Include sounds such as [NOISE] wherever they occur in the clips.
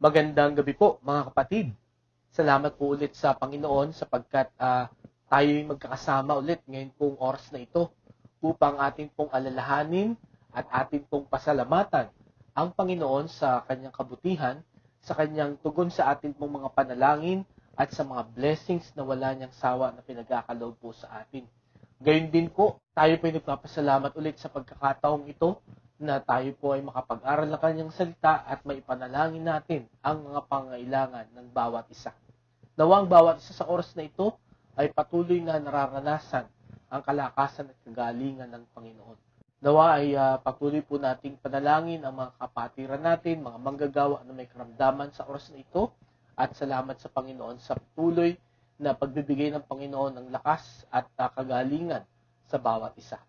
Magandang gabi po mga kapatid. Salamat po ulit sa Panginoon sapagkat uh, tayo'y magkakasama ulit ngayon pong oras na ito upang ating pong alalahanin at ating pong pasalamatan ang Panginoon sa kanyang kabutihan, sa kanyang tugon sa ating pong mga panalangin at sa mga blessings na wala niyang sawa na pinagkakaloob po sa atin. Gayun din po, tayo po ay nagpapasalamat ulit sa pagkakataong ito na tayo po ay makapag-aral ng kanyang salita at maipanalangin natin ang mga pangailangan ng bawat isa. Nawa bawat isa sa oras na ito ay patuloy na nararanasan ang kalakasan at kagalingan ng Panginoon. Nawa ay uh, patuloy po nating panalangin ang mga kapatiran natin, mga manggagawa na may karamdaman sa oras na ito at salamat sa Panginoon sa patuloy na pagbibigay ng Panginoon ng lakas at uh, kagalingan sa bawat isa.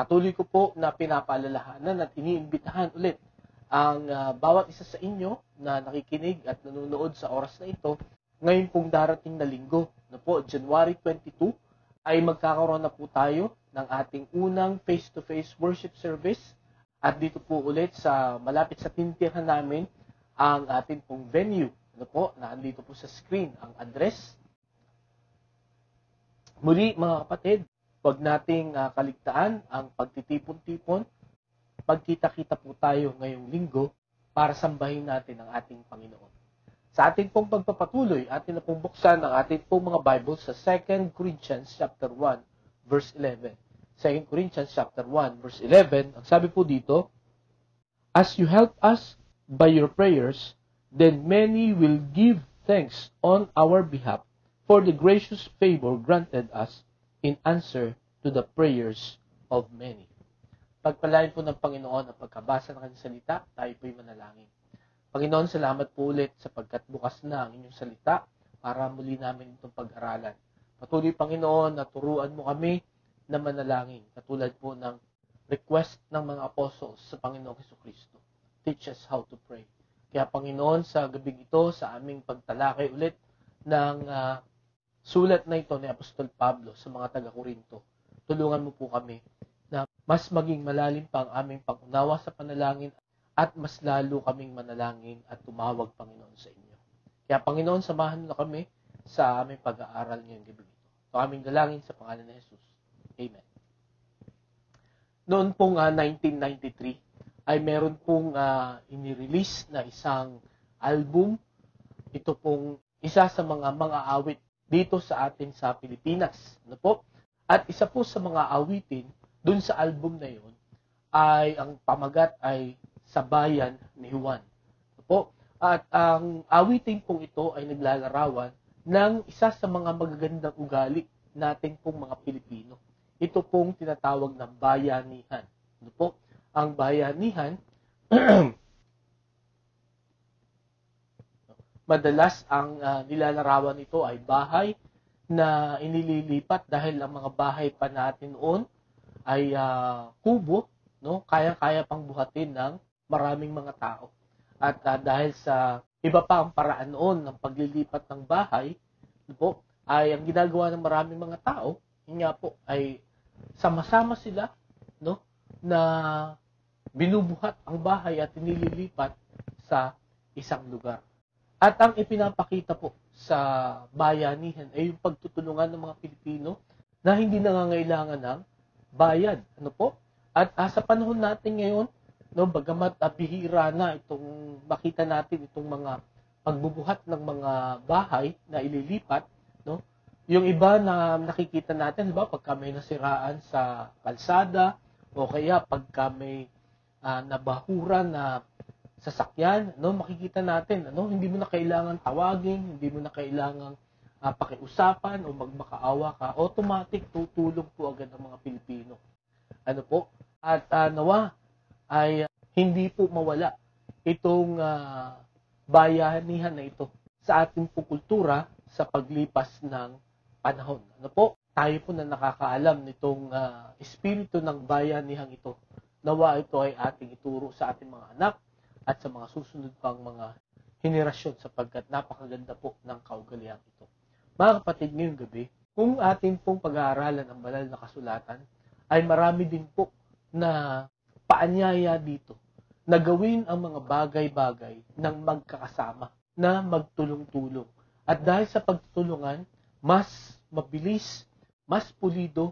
Patuloy ko po na pinapaalalahanan at iniimbitahan ulit ang uh, bawat isa sa inyo na nakikinig at nanonood sa oras na ito ngayon pong darating na linggo, na po, January 22, ay magkakaroon na po tayo ng ating unang face-to-face worship service at dito po ulit sa malapit sa tintirhan namin ang ating pong venue. Ano po, na andito po sa screen ang address. Muli mga kapatid, Huwag nating uh, kaligtaan ang pagtitipon-tipon. Pagkita-kita po tayo ngayong linggo para sambahin natin ang ating Panginoon. Sa ating pong pagpapatuloy, atin na pong buksan ang ating pong mga Bible sa 2 Corinthians chapter 1 verse 11. 2 Corinthians chapter 1 verse 11, ang sabi po dito, As you help us by your prayers, then many will give thanks on our behalf for the gracious favor granted us in answer to the prayers of many. Pagpalain po ng Panginoon ang pagkabasa ng kanyang salita, tayo po'y manalangin. Panginoon, salamat po ulit sapagkat bukas na ang inyong salita para muli namin itong pag-aralan. Patuloy, Panginoon, na turuan mo kami na manalangin, katulad po ng request ng mga apostles sa Panginoong Heso Kristo. Teach us how to pray. Kaya Panginoon, sa gabing ito, sa aming pagtalakay ulit ng uh, sulat na ito ni Apostol Pablo sa mga taga-Korinto. Tulungan mo po kami na mas maging malalim pa ang aming pangunawa sa panalangin at mas lalo kaming manalangin at tumawag, Panginoon, sa inyo. Kaya, Panginoon, samahan mo na kami sa aming pag-aaral ngayong gabi ito. Ito aming dalangin sa pangalan ni Jesus. Amen. Noon pong uh, ah, 1993 ay meron pong uh, inirelease na isang album. Ito pong isa sa mga mga awit dito sa atin sa Pilipinas. Ano po? At isa po sa mga awitin dun sa album na yon ay ang pamagat ay sa bayan ni Juan. Ano po? At ang awitin pong ito ay naglalarawan ng isa sa mga magagandang ugali nating pong mga Pilipino. Ito pong tinatawag na bayanihan. Ano po? Ang bayanihan [CLEARS THROAT] Madalas ang uh, nilalarawan nito ay bahay na inililipat dahil ang mga bahay pa natin noon ay uh, kubo, no? Kaya-kaya pang buhatin ng maraming mga tao. At uh, dahil sa iba pa ang paraan noon ng paglilipat ng bahay, po, ay ang ginagawa ng maraming mga tao, yun nga po, ay sama-sama sila, no? Na binubuhat ang bahay at nililipat sa isang lugar. At ang ipinapakita po sa bayanihan ay yung pagtutulungan ng mga Pilipino na hindi nangangailangan ng bayad. Ano po? At ah, sa panahon natin ngayon, no, bagamat ah, bihira na itong makita natin itong mga pagbubuhat ng mga bahay na ililipat, no? Yung iba na nakikita natin, di ba, pagka may nasiraan sa kalsada o kaya pagka may uh, nabahuran na sasakyan, no, makikita natin, ano, hindi mo na kailangan tawagin, hindi mo na kailangan uh, pakiusapan o magmakaawa ka, automatic tutulong po agad ang mga Pilipino. Ano po? At uh, nawa ay uh, hindi po mawala itong uh, bayanihan na ito sa ating po kultura sa paglipas ng panahon. Ano po? Tayo po na nakakaalam nitong uh, espiritu ng bayanihan ito. Nawa ito ay ating ituro sa ating mga anak, at sa mga susunod pang mga henerasyon sapagkat napakaganda po ng kaugalian ito. Mga kapatid, ngayong gabi, kung atin pong pag-aaralan ang banal na kasulatan, ay marami din po na paanyaya dito na gawin ang mga bagay-bagay ng magkakasama, na magtulong-tulong. At dahil sa pagtutulungan, mas mabilis, mas pulido,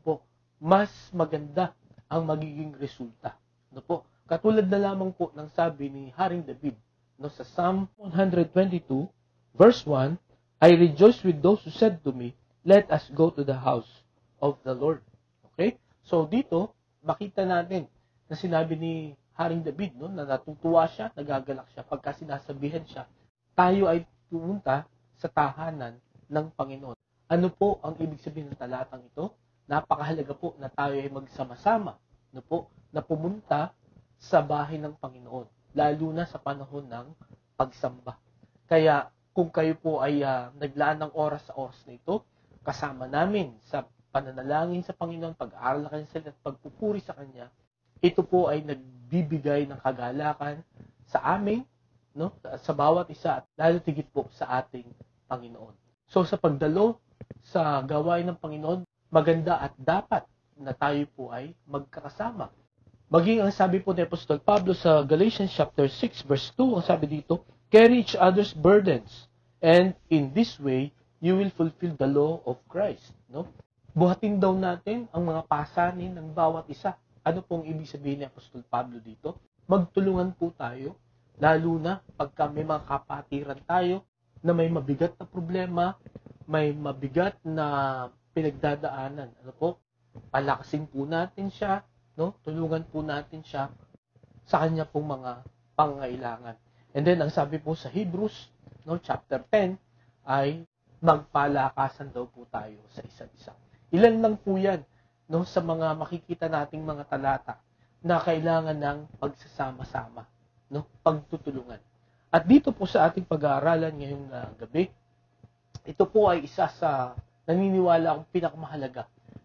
po, mas maganda ang magiging resulta. No po? Katulad na lamang po ng sabi ni Haring David no, sa Psalm 122, verse 1, I rejoice with those who said to me, Let us go to the house of the Lord. Okay? So dito, makita natin na sinabi ni Haring David no, na natutuwa siya, nagagalak siya pagka sinasabihan siya, tayo ay pumunta sa tahanan ng Panginoon. Ano po ang ibig sabihin ng talatang ito? Napakahalaga po na tayo ay magsama-sama no po, na pumunta sa bahay ng Panginoon, lalo na sa panahon ng pagsamba. Kaya kung kayo po ay uh, naglaan ng oras sa oras na ito, kasama namin sa pananalangin sa Panginoon, pag-aaral na kanya at pagpupuri sa Kanya, ito po ay nagbibigay ng kagalakan sa amin, no? sa bawat isa at lalo tigit po sa ating Panginoon. So sa pagdalo sa gawain ng Panginoon, maganda at dapat na tayo po ay magkakasama. Maging ang sabi po ni Apostol Pablo sa Galatians chapter 6 verse 2, ang sabi dito, carry each other's burdens and in this way you will fulfill the law of Christ, no? Buhatin daw natin ang mga pasanin ng bawat isa. Ano pong ibig sabihin ni Apostol Pablo dito? Magtulungan po tayo, lalo na pagka may mga kapatiran tayo na may mabigat na problema, may mabigat na pinagdadaanan. Ano po? Palakasin po natin siya, no? Tulungan po natin siya sa kanya pong mga pangailangan. And then, ang sabi po sa Hebrews, no, chapter 10, ay magpalakasan daw po tayo sa isa't isa. Ilan lang po yan no, sa mga makikita nating mga talata na kailangan ng pagsasama-sama, no, pagtutulungan. At dito po sa ating pag-aaralan ngayong uh, gabi, ito po ay isa sa naniniwala akong pinakamahalaga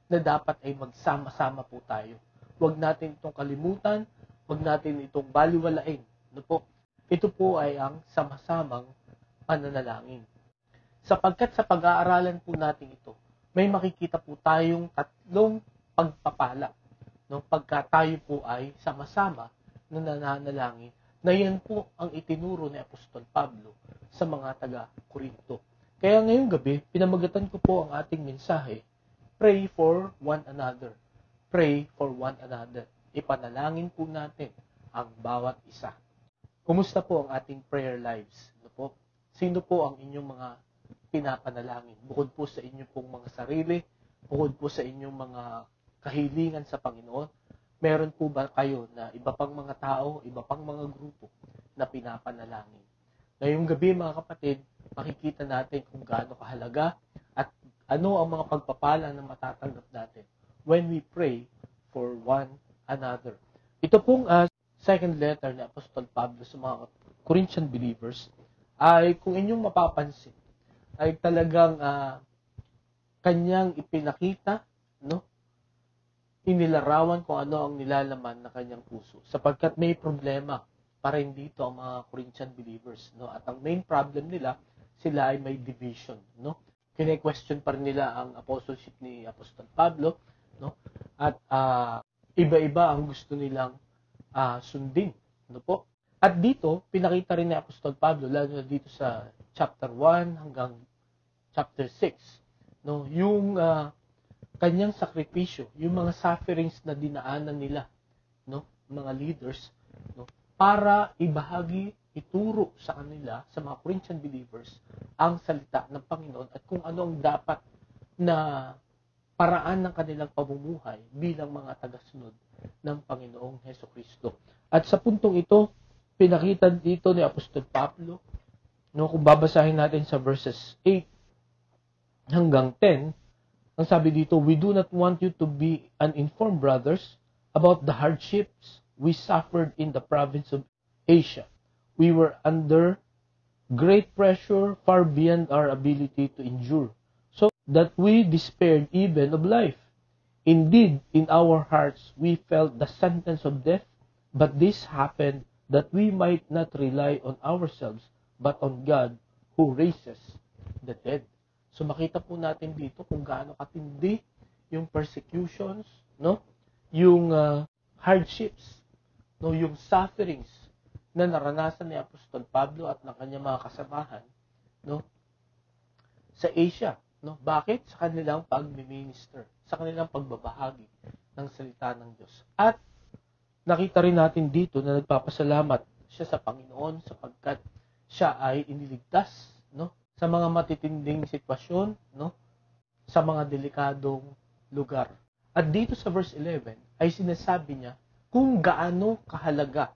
na dapat ay magsama-sama po tayo. Huwag natin itong kalimutan, huwag natin itong baliwalain. No po? Ito po ay ang sama-samang pananalangin. Sapagkat sa pag-aaralan po natin ito, may makikita po tayong tatlong pagpapala. No? Pagka tayo po ay sama-sama na nananalangin na yan po ang itinuro ni Apostol Pablo sa mga taga-Korinto. Kaya ngayong gabi, pinamagatan ko po ang ating mensahe, Pray for one another. Pray for one another. Ipanalangin po natin ang bawat isa. Kumusta po ang ating prayer lives? Ano po? Sino po ang inyong mga pinapanalangin? Bukod po sa inyong pong mga sarili, bukod po sa inyong mga kahilingan sa Panginoon, meron po ba kayo na iba pang mga tao, iba pang mga grupo na pinapanalangin? Ngayong gabi mga kapatid, makikita natin kung gaano kahalaga at ano ang mga pagpapala na matatanggap natin when we pray for one another. Ito pong uh, second letter ni Apostol Pablo sa mga Corinthian believers ay kung inyong mapapansin ay talagang uh, kanyang ipinakita no inilarawan kung ano ang nilalaman ng kanyang puso. Sapagkat may problema pa rin dito ang mga Corinthian believers. No? At ang main problem nila, sila ay may division. No? Kine-question pa rin nila ang apostleship ni Apostol Pablo. No? At uh, iba-iba ang gusto nilang uh, sundin. No po? At dito, pinakita rin ni Apostol Pablo, lalo na dito sa chapter 1 hanggang chapter 6, no, yung uh, kanyang sakripisyo, yung mga sufferings na dinaanan nila, no, mga leaders, no, para ibahagi, ituro sa kanila, sa mga Corinthian believers, ang salita ng Panginoon at kung ano ang dapat na paraan ng kanilang pamumuhay bilang mga tagasunod ng Panginoong Heso Kristo. At sa puntong ito, pinakita dito ni Apostol Pablo, no, kung babasahin natin sa verses 8 hanggang 10, ang sabi dito, we do not want you to be uninformed, brothers, about the hardships we suffered in the province of Asia. We were under great pressure far beyond our ability to endure, so that we despaired even of life. Indeed, in our hearts we felt the sentence of death, but this happened that we might not rely on ourselves, but on God who raises the dead. So makita po natin dito kung gaano katindi yung persecutions, no? Yung uh, hardships no, yung sufferings na naranasan ni Apostol Pablo at ng kanyang mga kasamahan no, sa Asia. No? Bakit? Sa kanilang pag-minister, sa kanilang pagbabahagi ng salita ng Diyos. At nakita rin natin dito na nagpapasalamat siya sa Panginoon sapagkat siya ay iniligtas no sa mga matitinding sitwasyon no sa mga delikadong lugar. At dito sa verse 11 ay sinasabi niya kung gaano kahalaga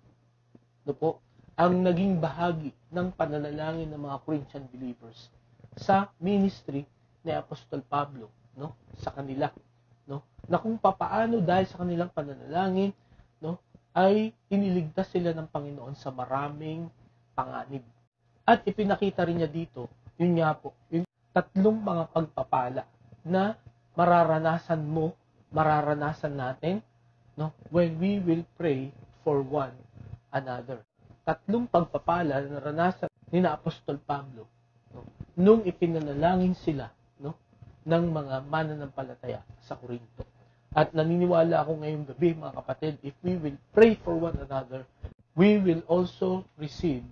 no po ang naging bahagi ng pananalangin ng mga Corinthian believers sa ministry ni Apostol Pablo no? Sa kanila no? Na kung papaano dahil sa kanilang pananalangin no? Ay iniligtas sila ng Panginoon sa maraming panganib. At ipinakita rin niya dito, yun nga po, yung tatlong mga pagpapala na mararanasan mo, mararanasan natin, no, when we will pray for one another. Tatlong pagpapala na naranasan ni na Apostol Pablo no, nung ipinanalangin sila ng mga mananampalataya sa Korinto. At naniniwala ako ngayong gabi, mga kapatid, if we will pray for one another, we will also receive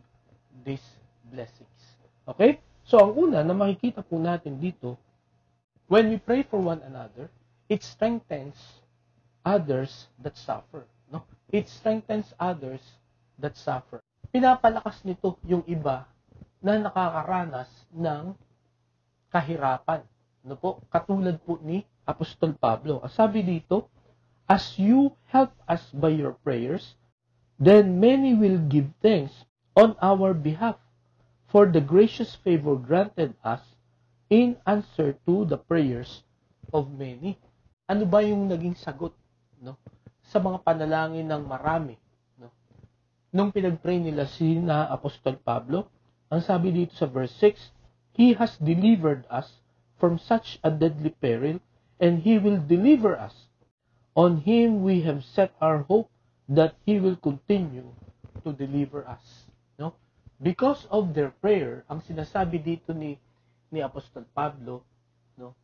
these blessings. Okay? So, ang una na makikita po natin dito, when we pray for one another, it strengthens others that suffer. No? It strengthens others that suffer. Pinapalakas nito yung iba na nakakaranas ng kahirapan. No po? Katulad po ni Apostol Pablo. Ang sabi dito, As you help us by your prayers, then many will give thanks on our behalf for the gracious favor granted us in answer to the prayers of many. Ano ba yung naging sagot no? sa mga panalangin ng marami? No? Nung pinagpray nila si na Apostol Pablo, ang sabi dito sa verse 6, He has delivered us from such a deadly peril and he will deliver us. On him we have set our hope that he will continue to deliver us. No? Because of their prayer, ang sinasabi dito ni ni Apostol Pablo, no?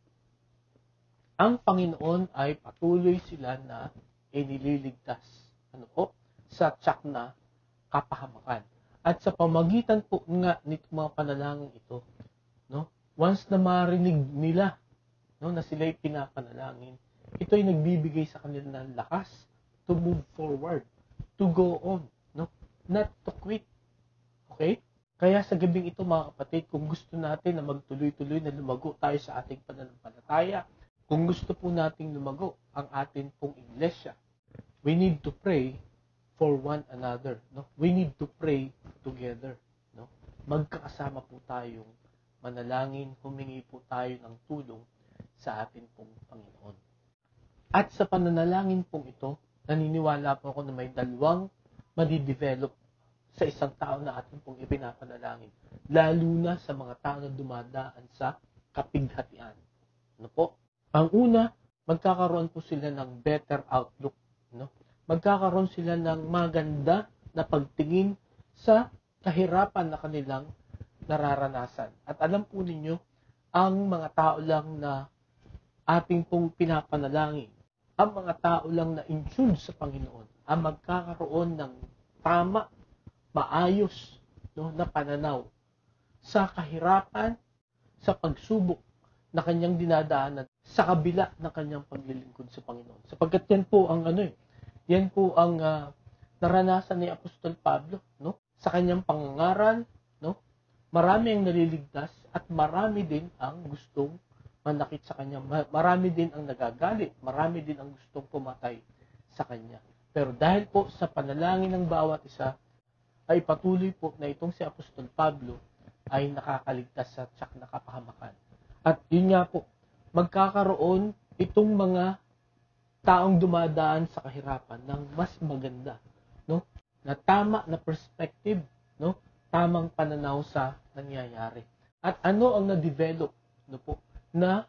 Ang Panginoon ay patuloy sila na inililigtas. Ano po? Sa tsak na kapahamakan. At sa pamagitan po nga nito mga panalangin ito, no? Once na marinig nila no, na sila'y pinapanalangin, ito ay nagbibigay sa kanila ng lakas to move forward, to go on, no? Not to quit. Okay? Kaya sa gabing ito mga kapatid, kung gusto natin na magtuloy-tuloy na lumago tayo sa ating pananampalataya, kung gusto po nating lumago ang atin pong iglesia, we need to pray for one another. No? We need to pray together. No? Magkakasama po tayong manalangin, humingi po tayo ng tulong sa atin pong Panginoon. At sa pananalangin pong ito, naniniwala po ako na may dalawang madidevelop sa isang tao na atin pong ipinapanalangin. Lalo na sa mga tao na dumadaan sa kapighatian. Ano po? Ang una, magkakaroon po sila ng better outlook. No? Magkakaroon sila ng maganda na pagtingin sa kahirapan na kanilang nararanasan. At alam po ninyo, ang mga tao lang na ating pong pinapanalangin, ang mga tao lang na in tune sa Panginoon, ang magkakaroon ng tama, maayos no, na pananaw sa kahirapan, sa pagsubok na kanyang dinadaanan sa kabila ng kanyang paglilingkod sa Panginoon. Sapagkat yan po ang ano eh, yan po ang uh, naranasan ni Apostol Pablo, no? Sa kanyang pangangaral? Marami ang naliligtas at marami din ang gustong manakit sa kanya. Marami din ang nagagalit, marami din ang gustong pumatay sa kanya. Pero dahil po sa panalangin ng bawat isa, ay patuloy po na itong si Apostol Pablo ay nakakaligtas sa tsak na kapahamakan. At yun nga po, magkakaroon itong mga taong dumadaan sa kahirapan ng mas maganda, no? Na tama na perspective, no? Tamang pananaw sa nangyayari. At ano ang na-develop, no po? na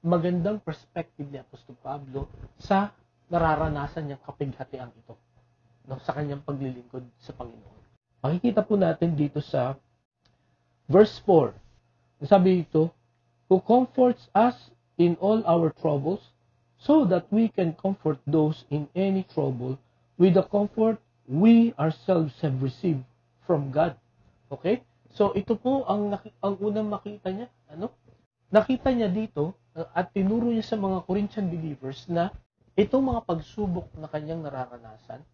magandang perspective ni Apostol Pablo sa nararanasan niyang kapighatian ito no, sa kanyang paglilingkod sa Panginoon. Makikita po natin dito sa verse 4. Sabi dito, Who comforts us in all our troubles, so that we can comfort those in any trouble with the comfort we ourselves have received from God. Okay? So ito po ang ang unang makita niya, ano? Nakita niya dito uh, at tinuro niya sa mga Corinthian believers na itong mga pagsubok na kanyang nararanasan,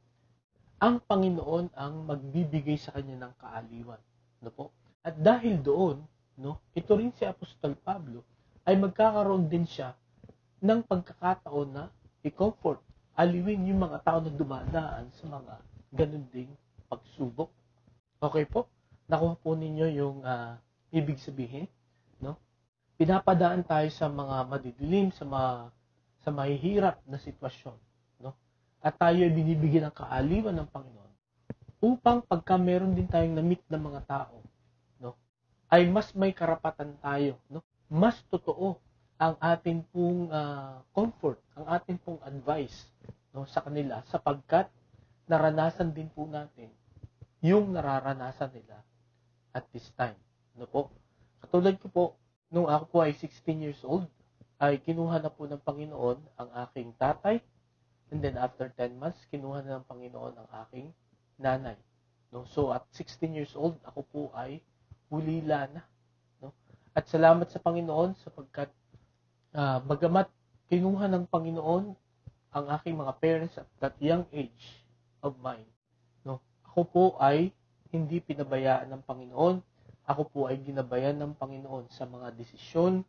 ang Panginoon ang magbibigay sa kanya ng kaaliwan. No po? At dahil doon, no, ito rin si Apostol Pablo ay magkakaroon din siya ng pagkakataon na i-comfort, aliwin yung mga tao na dumadaan sa mga ganun ding pagsubok. Okay po? Nakuha po ninyo yung ah, ibig sabihin, no? Pinapadaan tayo sa mga madidilim, sa mga sa mahihirap na sitwasyon, no? At tayo ay binibigyan ng kaaliwan ng Panginoon upang pagka meron din tayong na-meet ng mga tao, no? Ay mas may karapatan tayo, no? Mas totoo ang ating pong ah, comfort, ang ating pong advice no, sa kanila sapagkat naranasan din po natin yung nararanasan nila at this time. No po? Katulad ko po, nung ako po ay 16 years old, ay kinuha na po ng Panginoon ang aking tatay and then after 10 months, kinuha na ng Panginoon ang aking nanay. No? So at 16 years old, ako po ay hulila na. No? At salamat sa Panginoon sapagkat ah, bagamat kinuha ng Panginoon ang aking mga parents at that young age of mine? Ako po ay hindi pinabayaan ng Panginoon. Ako po ay ginabayan ng Panginoon sa mga desisyon,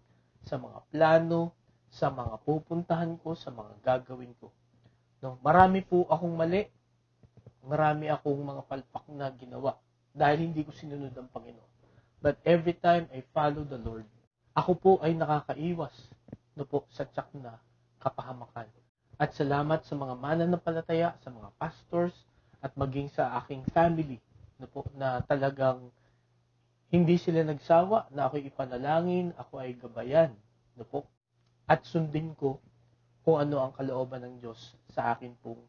sa mga plano, sa mga pupuntahan ko, sa mga gagawin ko. No, marami po akong mali. Marami akong mga palpak na ginawa dahil hindi ko sinunod ang Panginoon. But every time I follow the Lord, ako po ay nakakaiwas no po sa tsak na kapahamakan. At salamat sa mga mananampalataya, sa mga pastors, at maging sa aking family no po, na talagang hindi sila nagsawa na ako'y ipanalangin, ako ay gabayan. No po? At sundin ko kung ano ang kalooban ng Diyos sa akin pong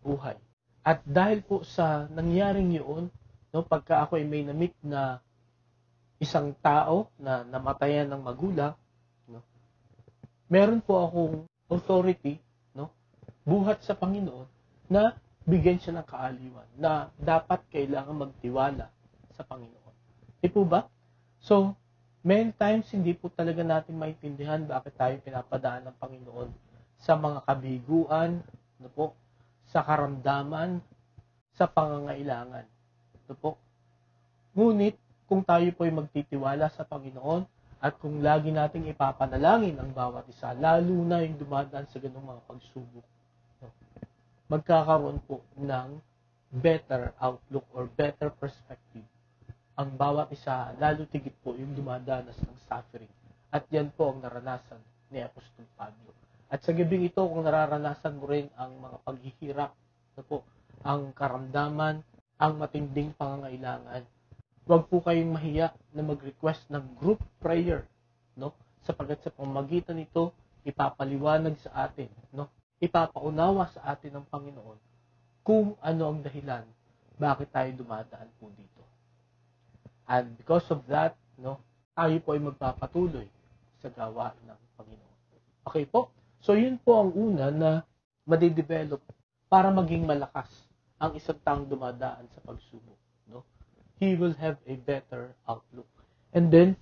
buhay. At dahil po sa nangyaring yun, no, pagka ako ay may namit na isang tao na namatayan ng magulang, no, meron po akong authority, no, buhat sa Panginoon, na bigyan siya ng kaaliwan, na dapat kailangan magtiwala sa Panginoon. Di po ba? So, many times hindi po talaga natin maintindihan bakit tayo pinapadaan ng Panginoon sa mga kabiguan, no po, sa karamdaman, sa pangangailangan. No po. Ngunit, kung tayo po ay magtitiwala sa Panginoon at kung lagi nating ipapanalangin ang bawat isa, lalo na yung dumadaan sa ganung mga pagsubok, magkakaroon po ng better outlook or better perspective ang bawat isa, lalo tigit po yung dumadanas ng suffering. At yan po ang naranasan ni Apostol Pablo. At sa gabing ito, kung nararanasan mo rin ang mga paghihirap, na po, ang karamdaman, ang matinding pangangailangan, huwag po kayong mahiya na mag-request ng group prayer, no? Sapagat sa pamagitan nito, ipapaliwanag sa atin, no? Ipapaunawa sa atin ng Panginoon kung ano ang dahilan bakit tayo dumadaan po dito. And because of that, no, tayo po ay magpapatuloy sa gawain ng Panginoon. Okay po? So yun po ang una na madidevelop para maging malakas ang isang taong dumadaan sa pagsubok. No? He will have a better outlook. And then,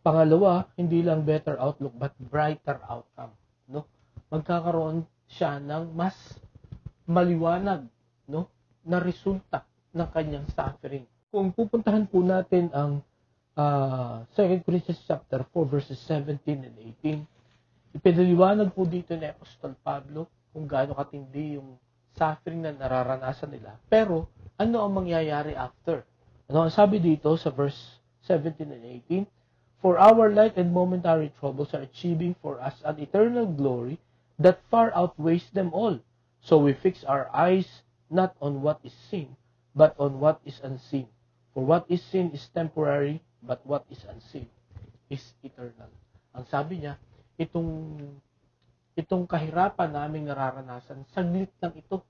pangalawa, hindi lang better outlook but brighter outcome. No? Magkakaroon siya ng mas maliwanag no? na resulta ng kanyang suffering kung pupuntahan po natin ang uh, 2 Corinthians chapter 4 verses 17 and 18, ipinaliwanag po dito ni Apostol Pablo kung gaano katindi yung suffering na nararanasan nila. Pero, ano ang mangyayari after? Ano ang sabi dito sa verse 17 and 18? For our light and momentary troubles are achieving for us an eternal glory that far outweighs them all. So we fix our eyes not on what is seen, but on what is unseen. For what is seen is temporary, but what is unseen is eternal. Ang sabi niya, itong itong kahirapan naming nararanasan, saglit lang ito.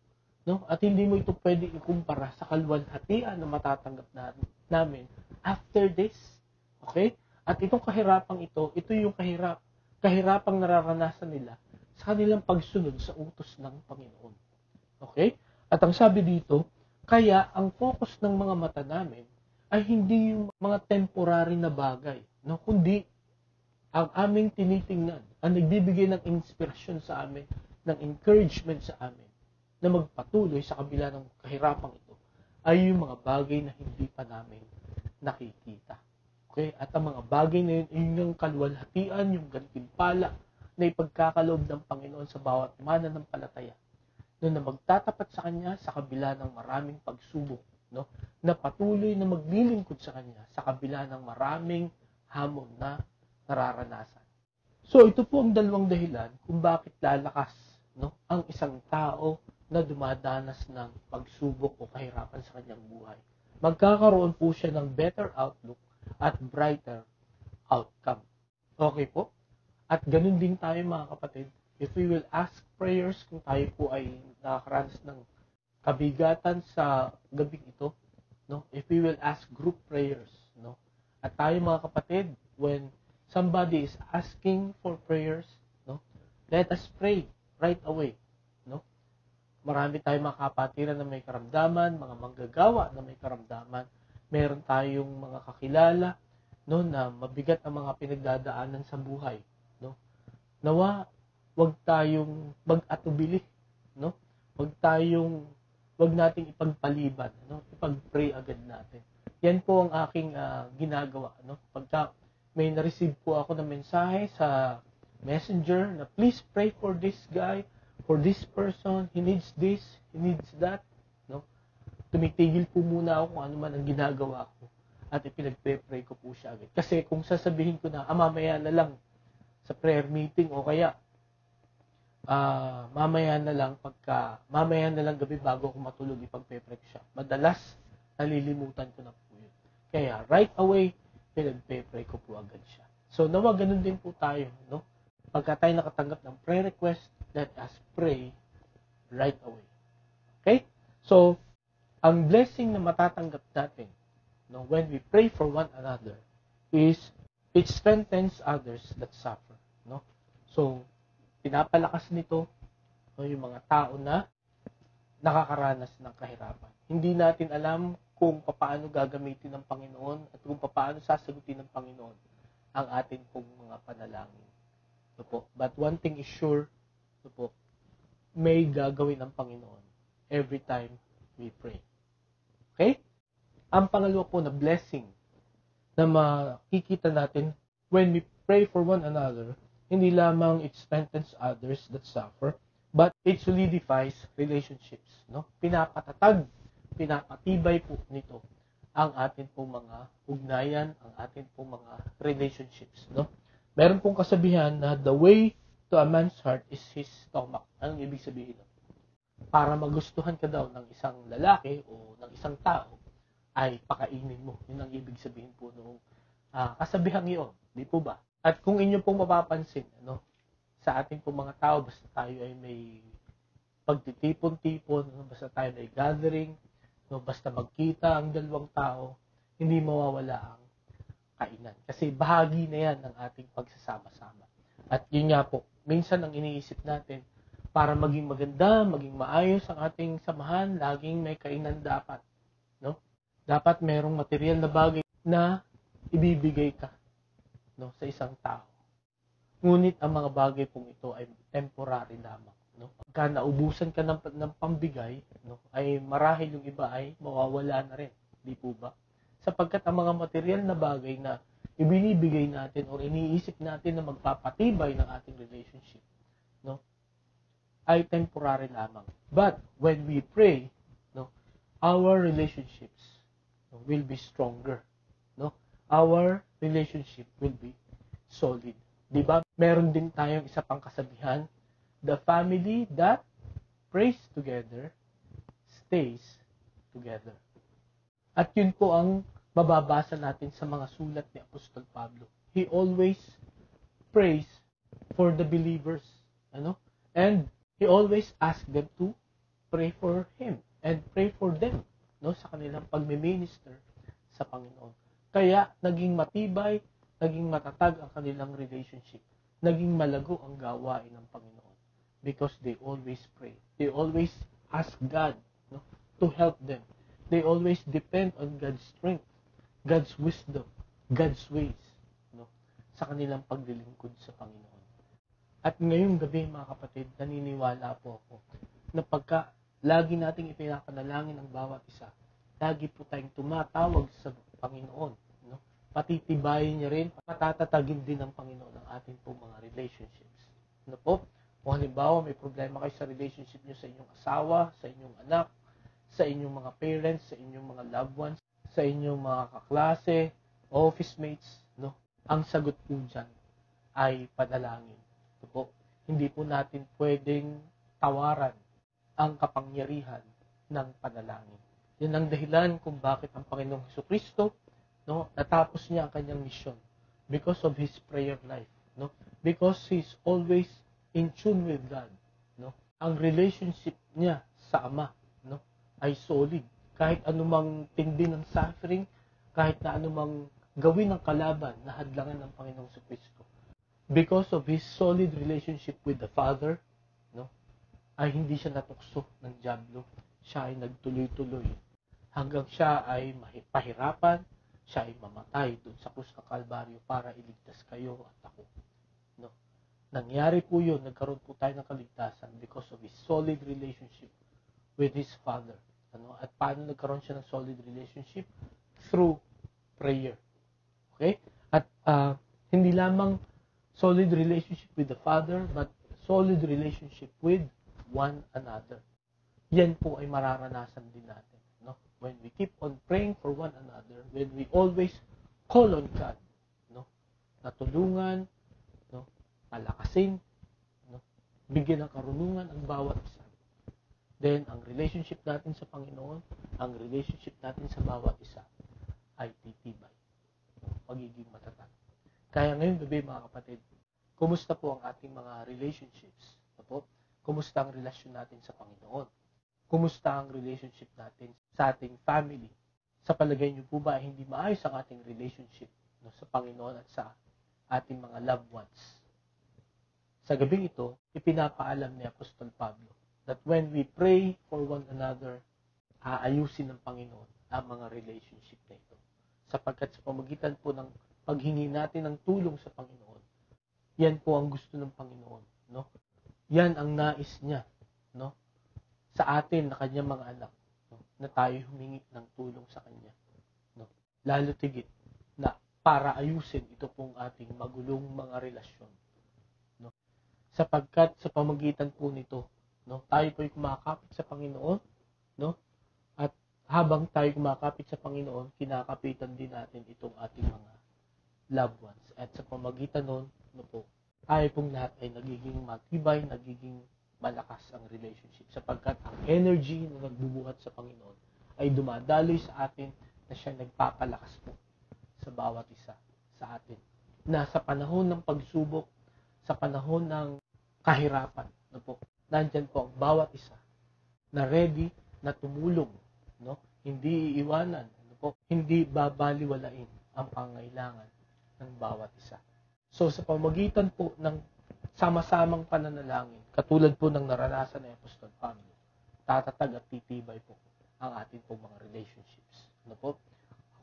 No? At hindi mo ito pwede ikumpara sa kalwalhatian na matatanggap na, namin after this. Okay? At itong kahirapang ito, ito yung kahirap, kahirapang nararanasan nila kanilang pagsunod sa utos ng Panginoon. Okay? At ang sabi dito, Kaya ang focus ng mga mata namin ay hindi yung mga temporary na bagay, no? kundi ang aming tinitingnan, ang nagbibigay ng inspirasyon sa amin, ng encouragement sa amin, na magpatuloy sa kabila ng kahirapang ito, ay yung mga bagay na hindi pa namin nakikita. Okay? At ang mga bagay na yun, yun yung kalwalhatian, yung gantimpala na ipagkakaloob ng Panginoon sa bawat mananampalataya no, na magtatapat sa Kanya sa kabila ng maraming pagsubok, no, na patuloy na maglilingkod sa Kanya sa kabila ng maraming hamon na nararanasan. So, ito po ang dalawang dahilan kung bakit lalakas no, ang isang tao na dumadanas ng pagsubok o kahirapan sa kanyang buhay. Magkakaroon po siya ng better outlook at brighter outcome. Okay po? At ganun din tayo mga kapatid, if we will ask prayers kung tayo po ay nakakaranas ng kabigatan sa gabing ito, no? If we will ask group prayers, no? At tayo mga kapatid, when somebody is asking for prayers, no? Let us pray right away, no? Marami tayong mga kapatiran na may karamdaman, mga manggagawa na may karamdaman. Meron tayong mga kakilala, no, na mabigat ang mga pinagdadaanan sa buhay? Nawa wag tayong mag-atubili, no? Wag tayong wag nating ipagpaliban, no? Ipag-pray agad natin. Yan po ang aking uh, ginagawa, no? Pagka may na-receive po ako ng mensahe sa Messenger na please pray for this guy, for this person, he needs this, he needs that, no? Tumitigil po muna ako kung ano man ang ginagawa ko at ipinagpe-pray ko po siya agad. Kasi kung sasabihin ko na, ah, mamaya na lang sa prayer meeting o kaya uh, mamaya na lang pagka, mamaya na lang gabi bago ako matulog ipagpe-prep siya. Madalas, nalilimutan ko na po yun. Kaya, right away, pinagpe-pray ko po agad siya. So, nawa, ganun din po tayo, no? Pagka tayo nakatanggap ng prayer request, let us pray right away. Okay? So, ang blessing na matatanggap natin, no, when we pray for one another, is it strengthens others that suffer? So, pinapalakas nito no, yung mga tao na nakakaranas ng kahirapan. Hindi natin alam kung paano gagamitin ng Panginoon at kung paano sasagutin ng Panginoon ang ating pong mga panalangin. No po. But one thing is sure, no po, may gagawin ng Panginoon every time we pray. Okay? Ang pangalawa po na blessing na makikita natin when we pray for one another hindi lamang it strengthens others that suffer, but it solidifies relationships. No? Pinapatatag, pinapatibay po nito ang atin pong mga ugnayan, ang atin pong mga relationships. No? Meron pong kasabihan na the way to a man's heart is his stomach. Anong ibig sabihin? Para magustuhan ka daw ng isang lalaki o ng isang tao, ay pakainin mo. Yun ang ibig sabihin po nung uh, kasabihan iyon. Di po ba? At kung inyo pong mapapansin, ano, sa ating pong mga tao, basta tayo ay may pagtitipon-tipon, ano, basta tayo may gathering, no, basta magkita ang dalawang tao, hindi mawawala ang kainan. Kasi bahagi na yan ng ating pagsasama-sama. At yun nga po, minsan ang iniisip natin, para maging maganda, maging maayos ang ating samahan, laging may kainan dapat. No? Dapat merong material na bagay na ibibigay ka no, sa isang tao. Ngunit ang mga bagay pong ito ay temporary lamang. No? Pagka naubusan ka ng, ng pambigay, no, ay marahil yung iba ay mawawala na rin. Di po ba? Sapagkat ang mga material na bagay na ibinibigay natin o iniisip natin na magpapatibay ng ating relationship, no, ay temporary lamang. But when we pray, no, our relationships will be stronger. No? Our relationship will be solid. Di ba? Meron din tayong isa pang kasabihan, the family that prays together stays together. At yun po ang mababasa natin sa mga sulat ni Apostol Pablo. He always prays for the believers. Ano? And he always asks them to pray for him and pray for them no sa kanilang pagme-minister sa Panginoon. Kaya naging matibay, naging matatag ang kanilang relationship. Naging malago ang gawain ng Panginoon. Because they always pray. They always ask God no, to help them. They always depend on God's strength, God's wisdom, God's ways, no? Sa kanilang paglilingkod sa Panginoon. At ngayong gabi, mga kapatid, naniniwala po ako na pagka lagi nating ipinapanalangin ang bawat isa, lagi po tayong tumatawag sa Panginoon. Patitibayin niya rin, patatatagin din ng Panginoon ang ating po mga relationships. Ano po? Kung halimbawa may problema kayo sa relationship niyo sa inyong asawa, sa inyong anak, sa inyong mga parents, sa inyong mga loved ones, sa inyong mga kaklase, office mates, no? Ang sagot po dyan ay panalangin. Ito po, hindi po natin pwedeng tawaran ang kapangyarihan ng panalangin. Yan ang dahilan kung bakit ang Panginoong Heso Kristo no, natapos niya ang kanyang misyon because of his prayer life, no? Because he's always in tune with God, no? Ang relationship niya sa Ama, no, ay solid. Kahit anumang tindi ng suffering, kahit na anumang gawin ng kalaban na hadlangan ng Panginoong Kristo. Because of his solid relationship with the Father, no, ay hindi siya natukso ng Diablo. Siya ay nagtuloy-tuloy hanggang siya ay pahirapan, siya ay mamatay doon sa krus ng Kalbaryo para iligtas kayo at ako. No? Nangyari po yun, nagkaroon po tayo ng kaligtasan because of his solid relationship with his Father. Ano? At paano nagkaroon siya ng solid relationship? Through prayer. Okay? At uh, hindi lamang solid relationship with the Father, but solid relationship with one another. Yan po ay mararanasan din natin when we keep on praying for one another, when we always call on God, no? Natulungan, no? Palakasin, no? Bigyan ng karunungan ang bawat isa. Then, ang relationship natin sa Panginoon, ang relationship natin sa bawat isa ay titibay. Magiging matatag. Kaya ngayon gabi mga kapatid, kumusta po ang ating mga relationships? Po? Kumusta ang relasyon natin sa Panginoon? Kumusta ang relationship natin sa ating family. Sa palagay niyo po ba hindi maayos ang ating relationship no, sa Panginoon at sa ating mga loved ones? Sa gabing ito, ipinapaalam ni Apostol Pablo that when we pray for one another, aayusin ng Panginoon ang mga relationship na ito. Sapagkat sa pamagitan po ng paghingi natin ng tulong sa Panginoon, yan po ang gusto ng Panginoon. No? Yan ang nais niya. No? Sa atin na kanyang mga anak no, na tayo humingi ng tulong sa kanya. No? Lalo tigit na para ayusin ito pong ating magulong mga relasyon. No? Sapagkat sa pamagitan po nito, no, tayo po ay kumakapit sa Panginoon, no? At habang tayo kumakapit sa Panginoon, kinakapitan din natin itong ating mga loved ones. At sa pamagitan nun, no po, tayo pong lahat ay nagiging matibay, nagiging malakas ang relationship sapagkat ang energy na nagbubuhat sa Panginoon ay dumadaloy sa atin na siya nagpapalakas po sa bawat isa sa atin. Na sa panahon ng pagsubok, sa panahon ng kahirapan, no po, nandyan po ang bawat isa na ready na tumulong, no? Hindi iiwanan, no po, hindi babaliwalain ang pangailangan ng bawat isa. So sa pamagitan po ng sama-samang pananalangin, katulad po ng naranasan ng Apostol Pablo, tatatag at titibay po ang ating po mga relationships. Ano po?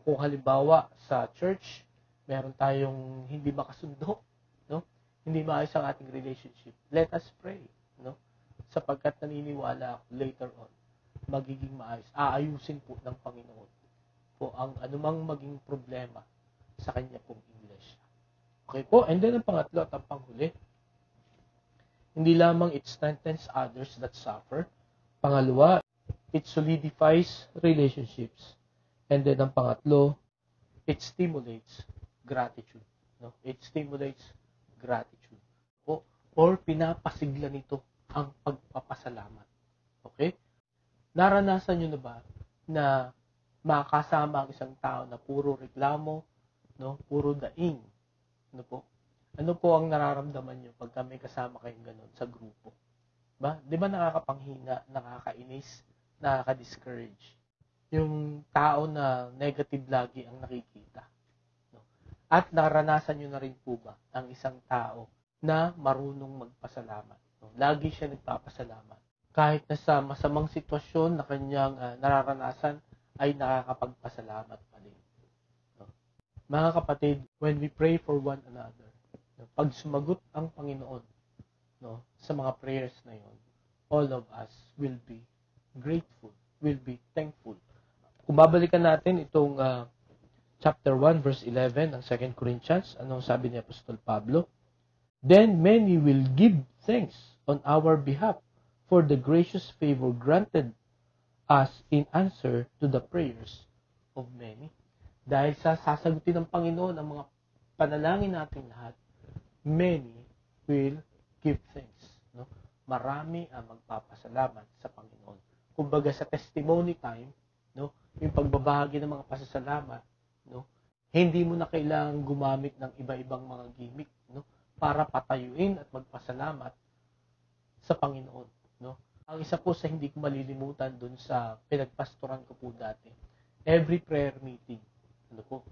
Kung halimbawa sa church, meron tayong hindi makasundo, no? Hindi maayos ang ating relationship. Let us pray, no? Sapagkat naniniwala later on, magiging maayos. Aayusin po ng Panginoon po ang anumang maging problema sa kanya pong iglesia. Okay po, and then ang pangatlo at ang panghuli, hindi lamang it strengthens others that suffer. Pangalawa, it solidifies relationships. And then ang pangatlo, it stimulates gratitude. No? It stimulates gratitude. O, or pinapasigla nito ang pagpapasalamat. Okay? Naranasan nyo na ba na makasama ang isang tao na puro reklamo, no? puro daing, no po? Ano po ang nararamdaman nyo pag may kasama kayong ganun sa grupo? Ba? Di ba nakakapanghina, nakakainis, nakaka-discourage? Yung tao na negative lagi ang nakikita. No? At naranasan nyo na rin po ba ang isang tao na marunong magpasalamat? No? Lagi siya nagpapasalamat. Kahit na sa masamang sitwasyon na kanyang uh, nararanasan ay nakakapagpasalamat pa din. No? Mga kapatid, when we pray for one another, no, pag sumagot ang Panginoon no, sa mga prayers na yon, all of us will be grateful, will be thankful. Kung babalikan natin itong uh, chapter 1 verse 11 ng 2 Corinthians, anong sabi ni Apostol Pablo? Then many will give thanks on our behalf for the gracious favor granted us in answer to the prayers of many. Dahil sa sasagutin ng Panginoon ang mga panalangin natin lahat, many will give thanks. No? Marami ang magpapasalamat sa Panginoon. Kumbaga sa testimony time, no, yung pagbabahagi ng mga pasasalamat, no, hindi mo na kailangang gumamit ng iba-ibang mga gimmick, no, para patayuin at magpasalamat sa Panginoon, no. Ang isa po sa hindi ko malilimutan dun sa pinagpastoran ko po dati, every prayer meeting, ano po,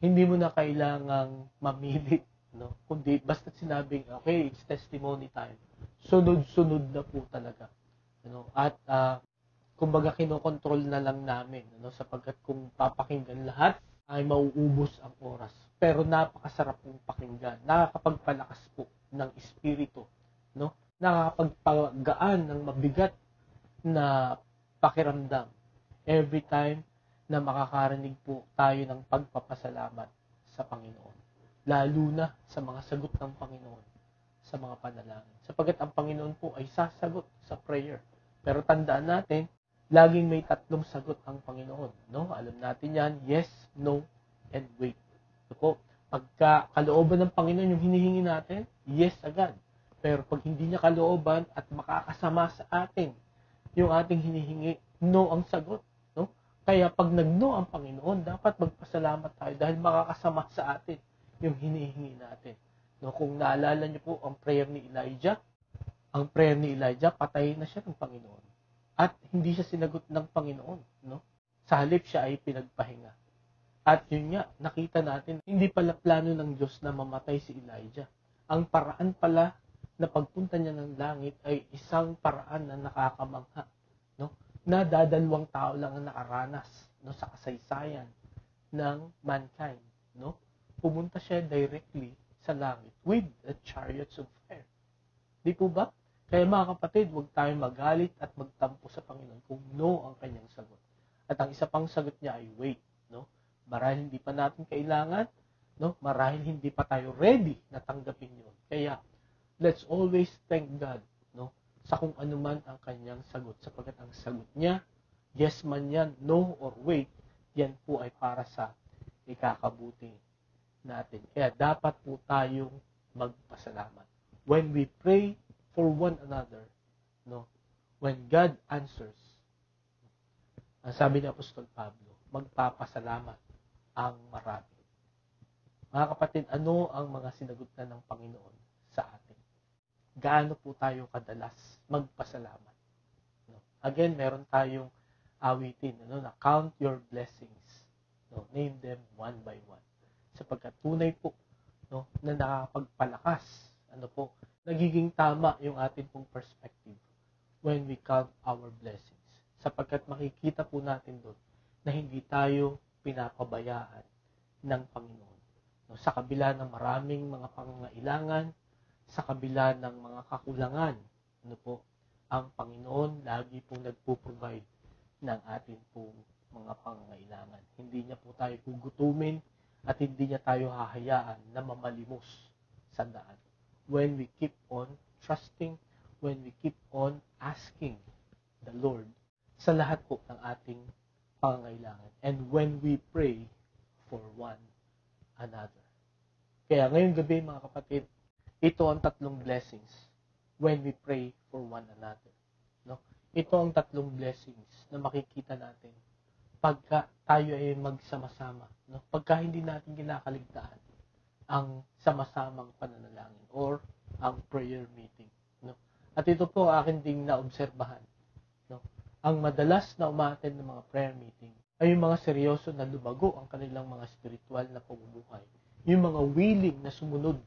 hindi mo na kailangang mamilit, no? Kundi basta sinabing, okay, it's testimony time. Sunod-sunod na po talaga. Ano? At uh, kumbaga kinokontrol na lang namin, ano? sapagkat kung papakinggan lahat, ay mauubos ang oras. Pero napakasarap pong pakinggan. Nakakapagpalakas po ng espiritu, no? nakakapagpagaan ng mabigat na pakiramdam every time na makakarinig po tayo ng pagpapasalamat sa Panginoon. Lalo na sa mga sagot ng Panginoon sa mga panalangin. Sapagat ang Panginoon po ay sasagot sa prayer. Pero tandaan natin, laging may tatlong sagot ang Panginoon. No? Alam natin yan, yes, no, and wait. So po, pagka kalooban ng Panginoon yung hinihingi natin, yes agad. Pero pag hindi niya kalooban at makakasama sa atin yung ating hinihingi, no ang sagot. No? Kaya pag nag-no ang Panginoon, dapat magpasalamat tayo dahil makakasama sa atin yung hinihingi natin. No, kung naalala niyo po ang prayer ni Elijah, ang prayer ni Elijah, patayin na siya ng Panginoon. At hindi siya sinagot ng Panginoon. No? Sa halip siya ay pinagpahinga. At yun nga, nakita natin, hindi pala plano ng Diyos na mamatay si Elijah. Ang paraan pala na pagpunta niya ng langit ay isang paraan na nakakamangha, no? Na dadalawang tao lang ang nakaranas, no, sa kasaysayan ng mankind, no? Pumunta siya directly sa langit with the chariots of fire. Di po ba? Kaya mga kapatid, huwag tayong magalit at magtampo sa Panginoon kung no ang kanyang sagot. At ang isa pang sagot niya ay wait, no? Marahil hindi pa natin kailangan, no? Marahil hindi pa tayo ready na tanggapin 'yon. Kaya let's always thank God no sa kung ano man ang kanyang sagot sapagkat ang sagot niya yes man yan no or wait yan po ay para sa ikakabuti natin kaya dapat po tayong magpasalamat when we pray for one another no when God answers ang sabi ni Apostol Pablo magpapasalamat ang marami mga kapatid ano ang mga sinagot na ng Panginoon sa atin gaano po tayo kadalas magpasalamat. No? Again, meron tayong awitin, ano, na count your blessings. No? Name them one tunay po no, na nakakapagpalakas, ano po, nagiging tama yung atin pong perspective when we count our blessings. Sapagkat makikita po natin doon na hindi tayo pinapabayaan ng Panginoon. No, sa kabila ng maraming mga pangangailangan, sa kabila ng mga kakulangan, ano po, ang Panginoon lagi pong nagpo-provide ng atin pong mga pangangailangan. Hindi niya po tayo gugutumin at hindi niya tayo hahayaan na mamalimos sa daan. When we keep on trusting, when we keep on asking the Lord sa lahat po ng ating pangangailangan. And when we pray for one another. Kaya ngayong gabi mga kapatid, ito ang tatlong blessings when we pray for one another. No? Ito ang tatlong blessings na makikita natin pagka tayo ay magsama-sama. No? Pagka hindi natin kinakaligtaan ang sama-samang pananalangin or ang prayer meeting. No? At ito po akin ding naobserbahan. No? Ang madalas na umaten ng mga prayer meeting ay yung mga seryoso na lumago ang kanilang mga spiritual na pamumuhay. Yung mga willing na sumunod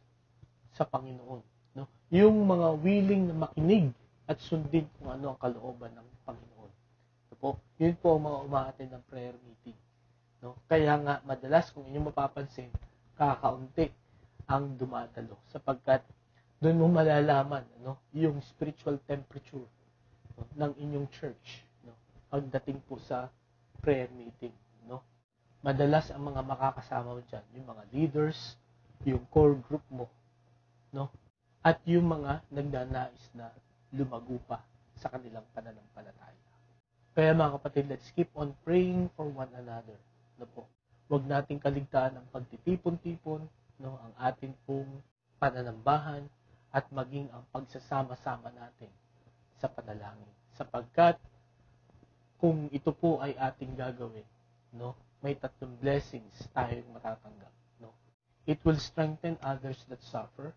sa Panginoon. No? Yung mga willing na makinig at sundin kung ano ang kalooban ng Panginoon. Po. Yun po ang mga umaattend ng prayer meeting. No? Kaya nga, madalas kung inyong mapapansin, kakaunti ang dumadalo sapagkat doon mo malalaman no, yung spiritual temperature no, ng inyong church no, pagdating po sa prayer meeting. No? Madalas ang mga makakasama mo dyan, yung mga leaders, yung core group mo, no? at yung mga nagnanais na lumago pa sa kanilang pananampalataya. Kaya mga kapatid, let's keep on praying for one another. No po. Huwag nating kaligtaan ang pagtitipon-tipon, no, ang ating pong pananambahan at maging ang pagsasama-sama natin sa panalangin. Sapagkat kung ito po ay ating gagawin, no, may tatlong blessings tayong matatanggap, no. It will strengthen others that suffer,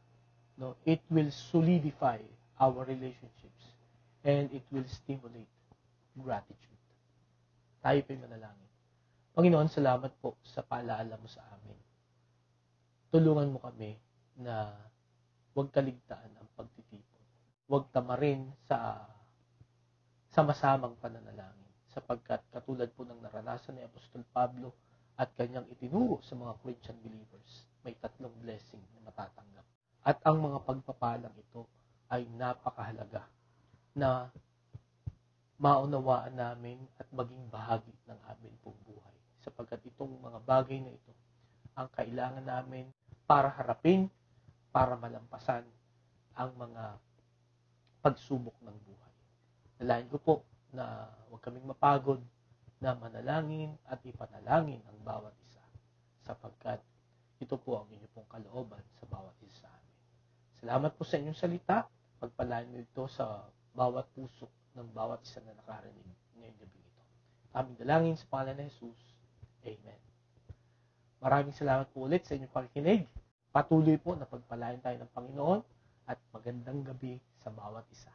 no. It will solidify our relationships and it will stimulate gratitude. Tayo po'y manalangin. Panginoon, salamat po sa paalaala mo sa amin. Tulungan mo kami na huwag kaligtaan ang pagtitipon. Huwag tamarin sa sa masamang pananalangin sapagkat katulad po ng naranasan ni Apostol Pablo at kanyang itinuro sa mga Christian believers, may tatlong blessing na matatanggap. At ang mga pagpapalang ito ay napakahalaga na maunawaan namin at maging bahagi ng aming pong buhay. Sapagkat itong mga bagay na ito ang kailangan namin para harapin, para malampasan ang mga pagsubok ng buhay. Nalain ko po na huwag kaming mapagod na manalangin at ipanalangin ang bawat isa sapagkat ito po ang inyong pong kalooban sa bawat isa sa amin. Salamat po sa inyong salita. Pagpalaan niyo ito sa bawat puso ng bawat isa na nakarinig ngayong gabi ito. Aming dalangin sa pangalan ni Jesus. Amen. Maraming salamat po ulit sa inyong pakikinig. Patuloy po na pagpalain tayo ng Panginoon at magandang gabi sa bawat isa.